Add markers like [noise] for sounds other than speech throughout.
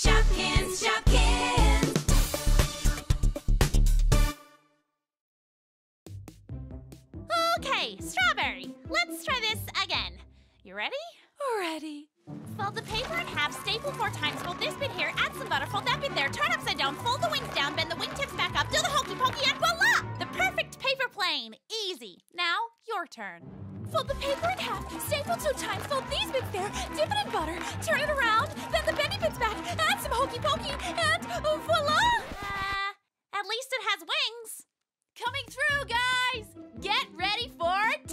Shopkins, Shopkins. Okay, strawberry. Let's try this again. You ready? Ready. Fold the paper in half, staple four times, hold this bit here, add some butter, fold that bit there, turn upside down, fold the wings down, bend the wingtips back up, do the hokey pokey, and voila! The perfect paper plane. Easy. Now, your turn. Fold the paper in half, staple two times, fold these bits there, dip it in butter, turn it around, then the bendy bits back, add some hokey pokey, and voila! Uh, at least it has wings. Coming through, guys! Get ready for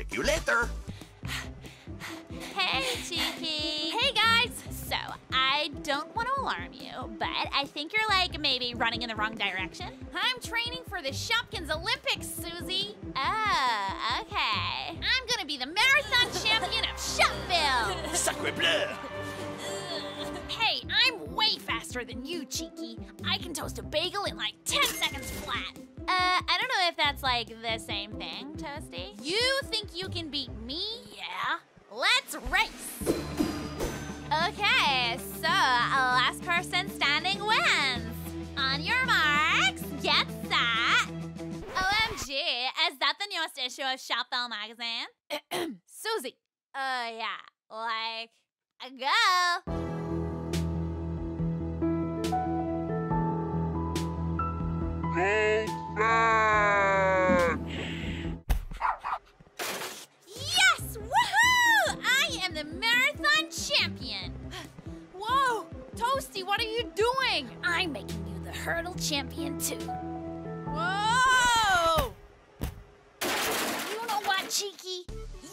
Check you later. Hey, Cheeky. Hey, guys. So, I don't want to alarm you, but I think you're like maybe running in the wrong direction. I'm training for the Shopkins Olympics, Susie. Oh, okay. I'm gonna be the marathon champion of Shopville. Sacre bleu. Hey, I'm way faster than you, Cheeky. I can toast a bagel in like 10 seconds flat. Uh, I don't know if that's like the same thing, Toasty. You think you can beat me? Yeah. Let's race. Okay, so last person standing wins. On your marks, get set. OMG, is that the newest issue of Shopville magazine? [clears throat] Susie, Uh, yeah, like, a go. Yes! Woohoo! I am the marathon champion. Whoa! Toasty, what are you doing? I'm making you the hurdle champion too. Whoa! You know what, Cheeky?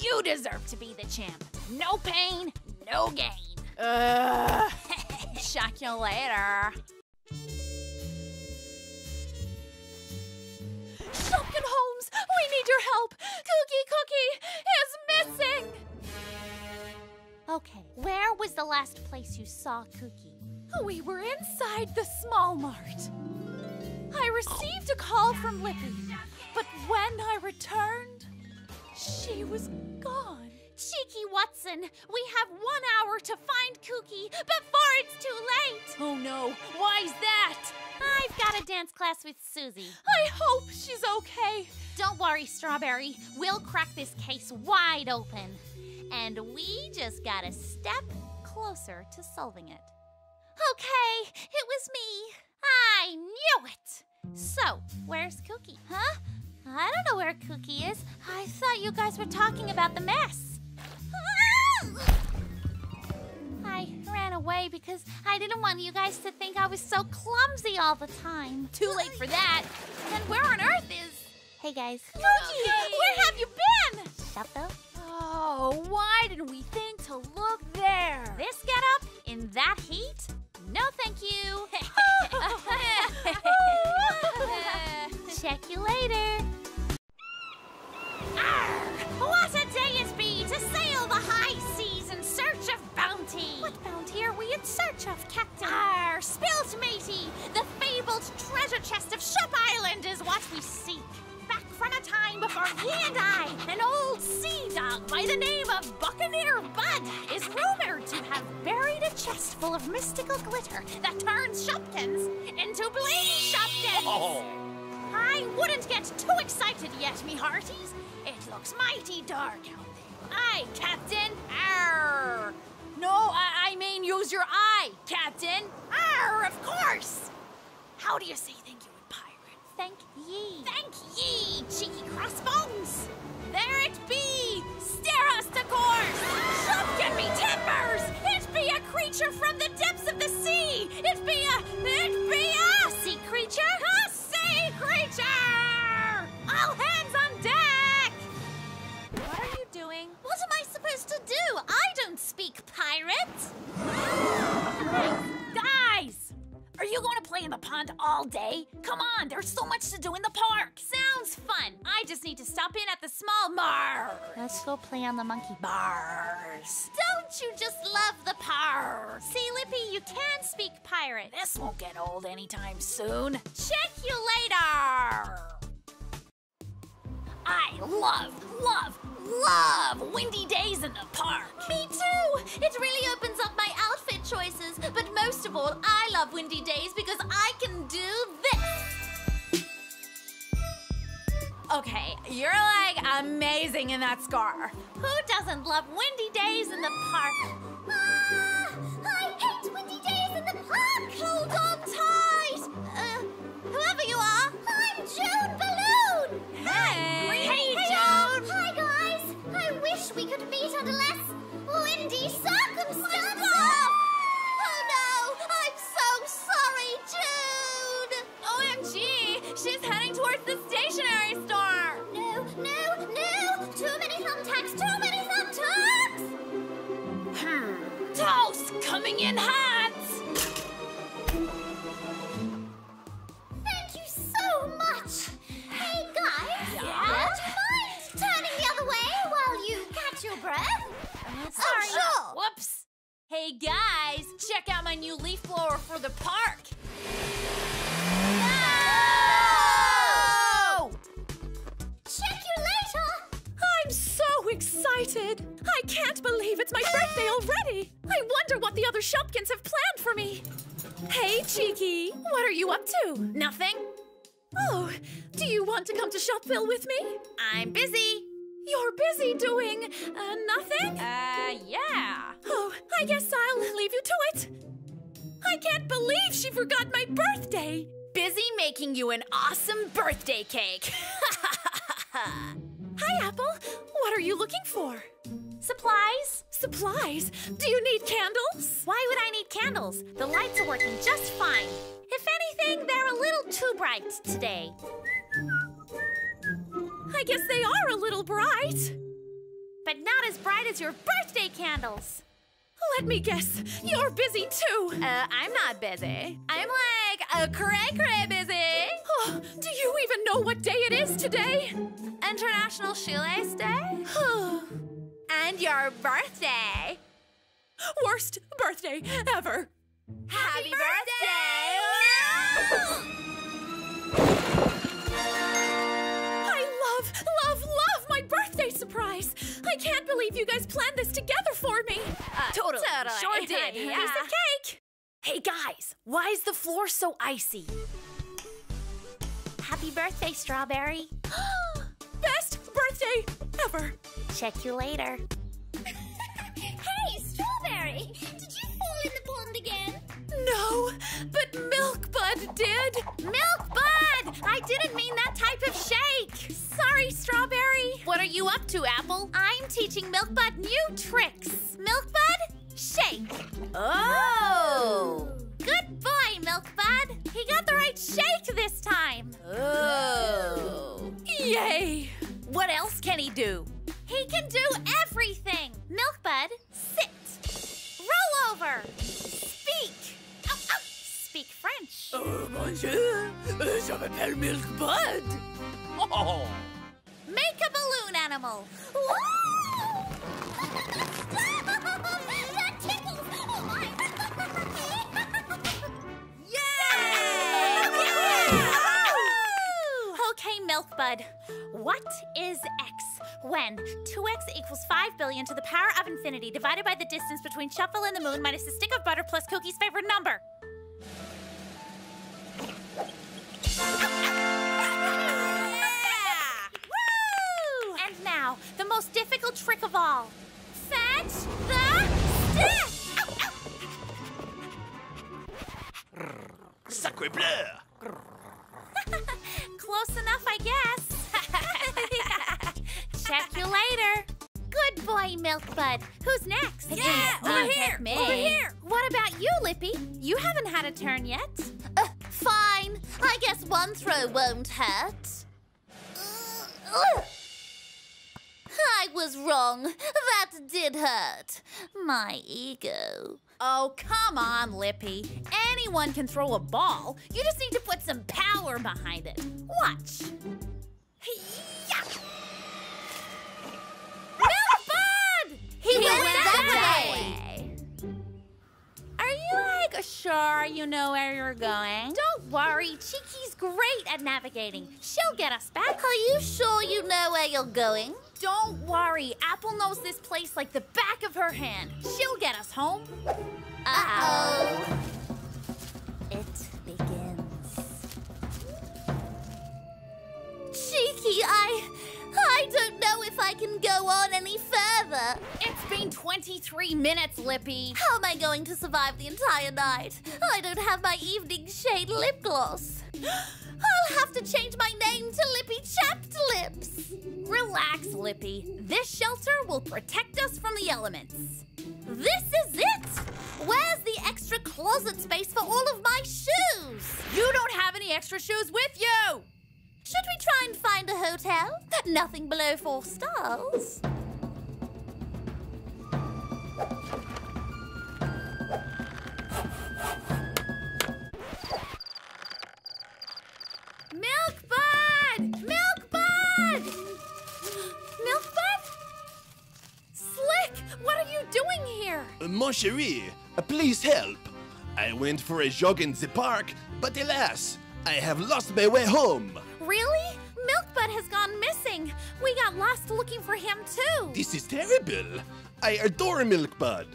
You deserve to be the champ. No pain, no gain. Uh, [laughs] shock you later. Shopkin Holmes, we need your help. Kooky Cookie is missing. Okay, where was the last place you saw Cookie? We were inside the small mart. I received a call from Lippy, but when I returned, she was gone. Cheeky Watson, we have one hour to find Cookie before it's too late. Oh no, why's that? I've dance class with Susie. I hope she's okay. Don't worry, Strawberry. We'll crack this case wide open. And we just got a step closer to solving it. Okay, it was me. I knew it. So, where's Cookie? Huh? I don't know where Cookie is. I thought you guys were talking about the mess. Ah! I ran away because I didn't want you guys to think I was so clumsy all the time. Too late for that. Then where on earth is. Hey guys. Cookie, where have you been? Shopville? Oh, why didn't we think to look there? This get up in that heat? No, thank you. [laughs] [laughs] [laughs] Check you later. Bounty. What bounty are we in search of, Captain? Arr, spilt matey! The fabled treasure chest of Shop Island is what we seek. Back from a time before he and I, an old sea dog by the name of Buccaneer Bud, is rumored to have buried a chest full of mystical glitter that turns Shopkins into Bling Shopkins. Oh. I wouldn't get too excited yet, me hearties. It looks mighty dark out there. Aye, Captain. Arr. No, I, I mean use your eye, Captain. Arr, of course. How do you say thank you in pirate? Thank ye. Thank ye, cheeky crossbones. There it be. Stare us to course. Shopkin me timbers. It be a creature from the depths of the sea. It be a, it be a sea creature. A sea creature. supposed to do? I don't speak pirate. [gasps] Guys! Are you going to play in the pond all day? Come on, there's so much to do in the park. Sounds fun. I just need to stop in at the small bar. Let's go play on the monkey bars. Don't you just love the park? See, Lippy, you can speak pirate. This won't get old anytime soon. Check you later. I love, love, love windy days in the park. Me too. It really opens up my outfit choices. But most of all, I love windy days because I can do this. Okay, you're like amazing in that scar. Who doesn't love windy days in the park? In hot. Thank you so much. Hey, guys. Yeah? Would you mind turning the other way while you catch your breath? Uh, sorry. Oh, sure. Whoops. Hey guys, check out my new leaf blower for the park. I can't believe it's my birthday already! I wonder what the other Shopkins have planned for me! Hey, Cheeky, what are you up to? Nothing. Oh, do you want to come to Shopville with me? I'm busy. You're busy doing uh, nothing? Uh, yeah. Oh, I guess I'll leave you to it. I can't believe she forgot my birthday! Busy making you an awesome birthday cake. [laughs] Hi, Apple. What are you looking for? Supplies? Supplies? Do you need candles? Why would I need candles? The lights are working just fine. If anything, they're a little too bright today. I guess they are a little bright. But not as bright as your birthday candles. Let me guess, you're busy too. Uh, I'm not busy. I'm like a cray cray busy. Know what day it is today? International Shoelace Day [sighs] and your birthday. Worst birthday ever. Happy birthday! I love, love, love my birthday surprise. I can't believe you guys planned this together for me. Uh, totally. Sure did. Piece Yeah. of cake. Hey guys, why is the floor so icy? Happy birthday, Strawberry. [gasps] Best birthday ever. Check you later. [laughs] hey, Strawberry! Did you fall in the pond again? No, but Milk Bud did. Milk Bud! I didn't mean that type of shake. Sorry, Strawberry. What are you up to, Apple? I'm teaching Milk Bud new tricks. Milk Bud, shake. Oh! Good boy, Milk Bud. He got the right shake this time. Oh! Yay. What else can he do? He can do everything. Milk Bud, sit. Roll over. Speak. Ow, ow. Speak French. Oh, bonjour. Euh, je m'appelle Milk Bud. Oh, Make a balloon animal. [laughs] Bud. What is x? When 2x equals 5 billion to the power of infinity divided by the distance between Shuffle and the moon minus a stick of butter plus Cookie's favorite number. Woo! And now, the most difficult trick of all. Fetch the stick! Ow, ow. sacre bleu! Close enough, I guess. [laughs] Check you later. Good boy, Milk Bud. Who's next? Yeah, over here, me. over here. What about you, Lippy? You haven't had a turn yet. Uh, fine. I guess one throw won't hurt. Ugh. I was wrong. That did hurt. My ego. Oh, come on, Lippy. Anyone can throw a ball. You just need to put some power behind it. Watch. Sure you know where you're going? Don't worry, Cheeky's great at navigating. She'll get us back. Are you sure you know where you're going? Don't worry. Apple knows this place like the back of her hand. She'll get us home. Uh-oh. It begins. Cheeky, I... I don't know if I can go on any further. It's been 23 minutes, Lippy. How am I going to survive the entire night? I don't have my evening shade lip gloss. [gasps] I'll have to change my name to Lippy Chapped Lips. Relax, Lippy. This shelter will protect us from the elements. This is it! Where's the extra closet space for all of my shoes? You don't have any extra shoes with you! Should we try and find a hotel? Nothing below four stars. Milkbud! Milkbud! [gasps] Milkbud? Slick, what are you doing here? Uh, mon chéri, uh, please help. I went for a jog in the park, but alas, I have lost my way home. Really? Milkbud has gone missing. We got lost looking for him too. This is terrible. I adore Milkbud.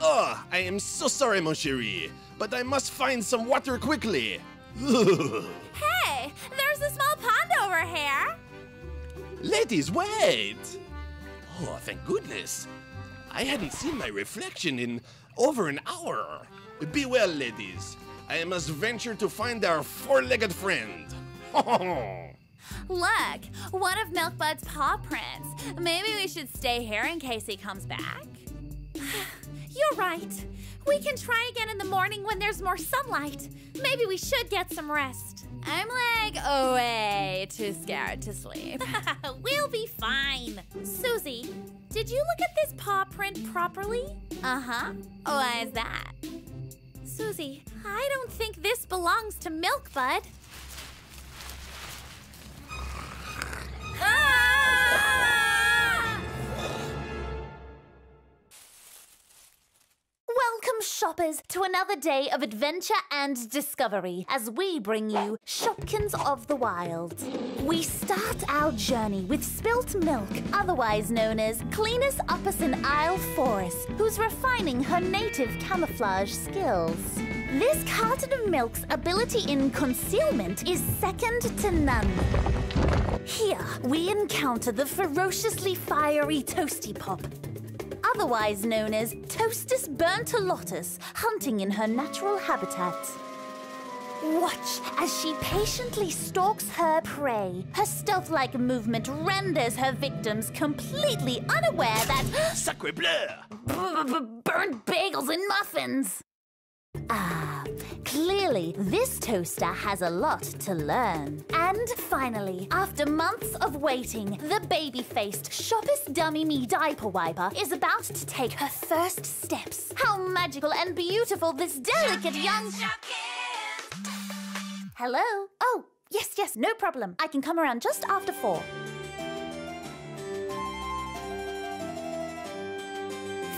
Oh, ah, I am so sorry, mon chéri, but I must find some water quickly. [laughs] Hey, there's a small pond over here. Ladies, wait! Oh, thank goodness. I hadn't seen my reflection in over an hour. Be well, ladies. I must venture to find our four-legged friend. Look, one of Milkbud's paw prints. Maybe we should stay here in case he comes back. [sighs] You're right. We can try again in the morning when there's more sunlight. Maybe we should get some rest. I'm like way too scared to sleep. [laughs] we'll be fine. Susie, did you look at this paw print properly? Uh huh. Why is that? Susie, I don't think this belongs to Milkbud. Ah! Welcome, shoppers, to another day of adventure and discovery as we bring you Shopkins of the Wild. We start our journey with Spilt Milk, otherwise known as Cleanus Uppus in Isle Forest, who's refining her native camouflage skills. This carton of milk's ability in concealment is second to none. Here, we encounter the ferociously fiery Toasty Pop, otherwise known as Toastus burntolotus, hunting in her natural habitat. Watch as she patiently stalks her prey. Her stealth-like movement renders her victims completely unaware that Sacre bleu! burnt bagels and muffins. Ah, clearly this toaster has a lot to learn. And finally, after months of waiting, the baby-faced Shoppers Dummy Me Diaper Wiper is about to take her first steps. How magical and beautiful this delicate young... Hello? Oh, yes, yes, no problem. I can come around just after four.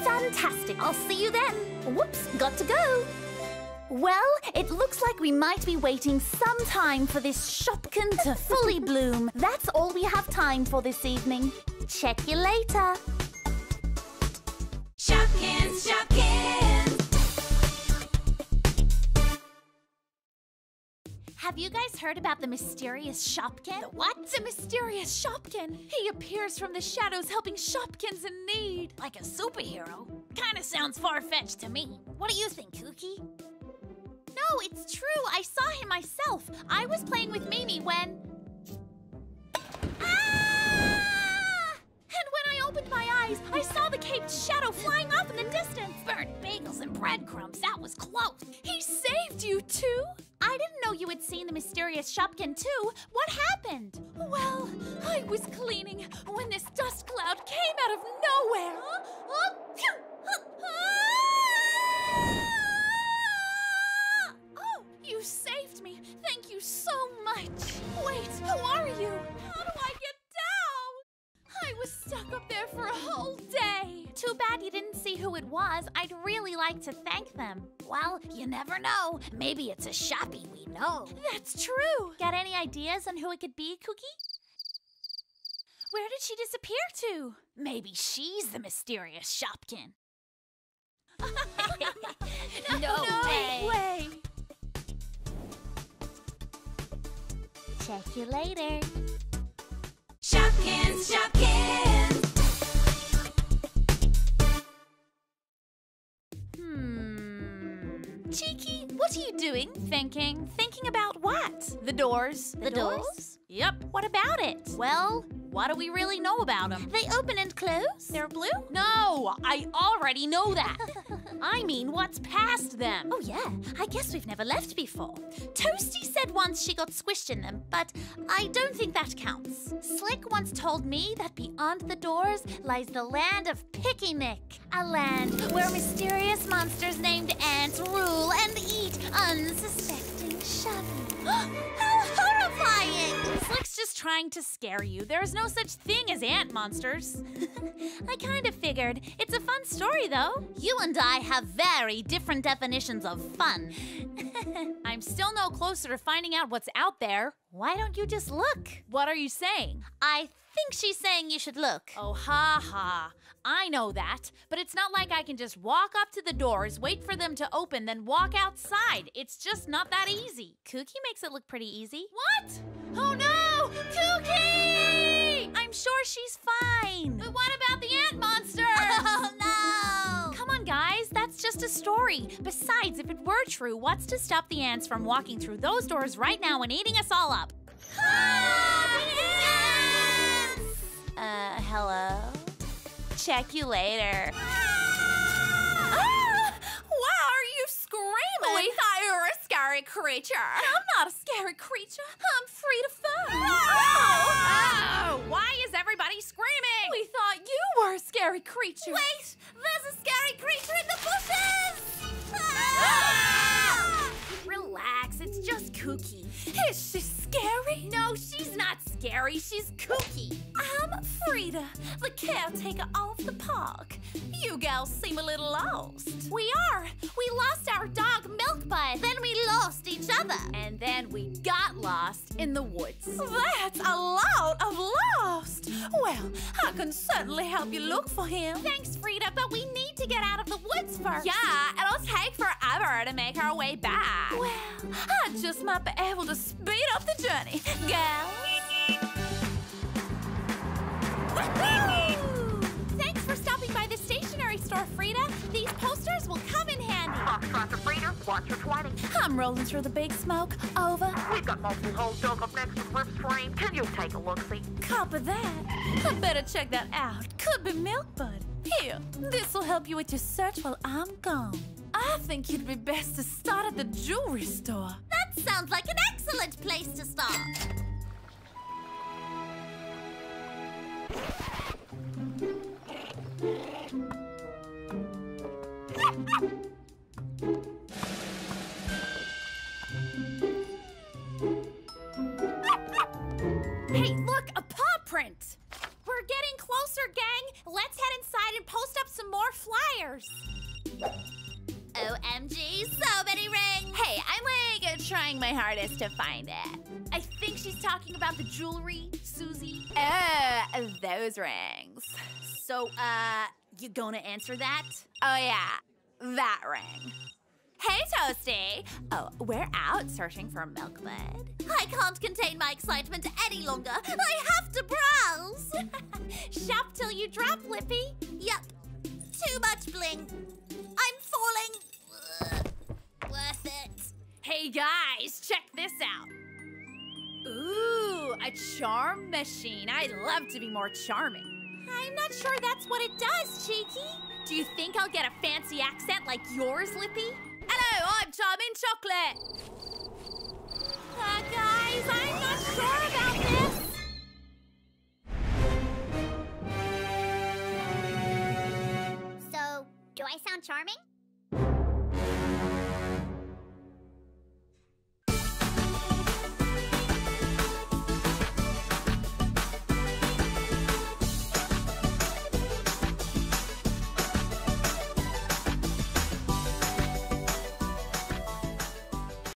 Fantastic. I'll see you then. Whoops, got to go. Well, it looks like we might be waiting some time for this Shopkin to fully [laughs] bloom. That's all we have time for this evening. Check you later. Shopkins, Shopkins. Have you guys heard about the mysterious Shopkin? The what? The mysterious Shopkin. He appears from the shadows helping Shopkins in need. Like a superhero? Kinda sounds far fetched to me. What do you think, Kooky? No, it's true. I saw him myself. I was playing with Mimi when. Ah! And when I opened my eyes, I saw the caped shadow flying off in the distance. Burnt bagels and breadcrumbs. That was close. He saved you too? I didn't know you had seen the mysterious Shopkin too. What happened? Well, I was cleaning when this dust cloud came out of nowhere. Huh? Huh? You saved me! Thank you so much! Wait, who are you? How do I get down? I was stuck up there for a whole day! Too bad you didn't see who it was. I'd really like to thank them. Well, you never know. Maybe it's a shoppy we know. That's true! Got any ideas on who it could be, Cookie? Where did she disappear to? Maybe she's the mysterious Shopkin. [laughs] [laughs] no, no, way. way. Check you later. Shopkins, Shopkins. Hmm. Cheeky, what are you doing? Thinking. Thinking about what? The doors. The doors? Yep. What about it? Well, what do we really know about them? They open and close? They're blue? No, I already know that. [laughs] I mean, what's past them? Oh, yeah. I guess we've never left before. Toasty said once she got squished in them, but I don't think that counts. Slick once told me that beyond the doors lies the land of Picnic, a land where mysterious monsters named ants rule and eat unsuspecting Shoppies. [gasps] [gasps] Ah! How horrifying! Slick's just trying to scare you. There's no such thing as ant monsters. [laughs] I kind of figured. It's a fun story, though. You and I have very different definitions of fun. [laughs] I'm still no closer to finding out what's out there. Why don't you just look? What are you saying? I think she's saying you should look. Oh, ha ha. I know that, but it's not like I can just walk up to the doors, wait for them to open, then walk outside. It's just not that easy. Cookie makes it look pretty easy. What? Oh no! Cookie! I'm sure she's fine. But what about the ant monster? [laughs] Oh no! Come on, guys, that's just a story. Besides, if it were true, what's to stop the ants from walking through those doors right now and eating us all up? Check you later. Ah! Why are you screaming? We thought you were a scary creature. I'm not a scary creature. I'm free to fun. Oh! Why is everybody screaming? We thought you were a scary creature. Wait, there's a scary creature in the bushes! Ah! Relax, it's just Cookie. Is she scary? No, she's not scary. She's kooky. I'm Frida, the caretaker of the park. You gals seem a little lost. We are. We lost our dog Milk Milkbud. Then we lost each other. And then we got lost in the woods. That's a lot of lost. Well, I can certainly help you look for him. Thanks, Frida, but we need to get out of the woods first. Yeah, it'll take forever to make our way back. Well, I just might be able to speed up the journey, gals. Store, Frida. These posters will come in handy. Foxtrot Freedom, watch your 20. I'm rolling through the big smoke. Over. We've got multiple holes dug up next to Rip's frame. Can you take a look-see? Copy that. I better check that out. Could be Milkbud. Here, this'll help you with your search while I'm gone. I think you'd be best to start at the jewelry store. That sounds like an excellent place to start. Trying my hardest to find it. I think she's talking about the jewelry, Susie. Oh, those rings. So, uh, you gonna answer that? Oh, yeah, that ring. Hey, Toasty. Oh, we're out searching for Milkbud. I can't contain my excitement any longer. I have to browse. [laughs] Shop till you drop, Lippy. Yup. Too much bling. I'm falling. Ugh. Worth it. Hey guys, check this out. Ooh, a charm machine. I'd love to be more charming. I'm not sure that's what it does, Cheeky. Do you think I'll get a fancy accent like yours, Lippy? Hello, I'm Charming Chocolate. Uh, guys, I'm not sure about this. So, do I sound charming?